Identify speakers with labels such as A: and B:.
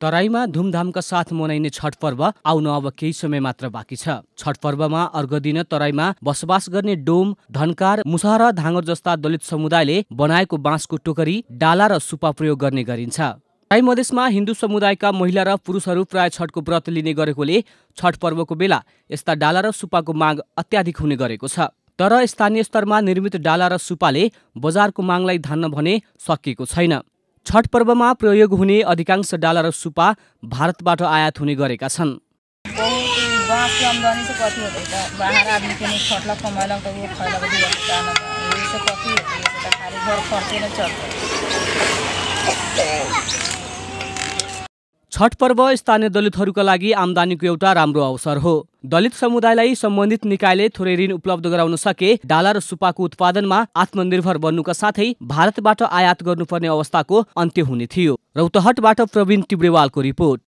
A: तराईमा धुमधामका साथ मनाइने छठ पर्व आउन अब केही समय मात्र बाँकी छ। छठ पर्वमा अर्घ दिन तराईमा बसोबास गर्ने डोम धनकार मुसा र धाँगर जस्ता दलित समुदायले बनाएको बाँसको टोकरी डाला र सुपा प्रयोग गर्ने गरिन्छ। तराई मधेसमा हिन्दू समुदायका महिला र पुरुषहरू प्राय छठको व्रत लिने गरेकोले छठ पर्वको बेला यस्ता डाला र सुपाको माग अत्याधिक हुने गरेको छ। तर स्थानीय स्तरमा निर्मित डाला र सुपाले बजारको मागलाई धान्न भने सकिएको छैन। छठ पर्वमा प्रयोग हुने अधिकांश डाला सुपा भारतबाट आयात हुने गरेका छन्। छठ पर्व स्थानीय दलितहरूका लागि आमदानीको एउटा राम्रो अवसर हो। दलित समुदायलाई सम्बन्धित निकायले थोरै ऋण उपलब्ध गराउन सके डाला र सुपाको उत्पादनमा आत्मनिर्भर बन्नुका साथै भारतबाट आयात गर्नुपर्ने अवस्थाको अन्त्य हुने थियो। रौतहटबाट प्रवीण टिब्रेवालको रिपोर्ट।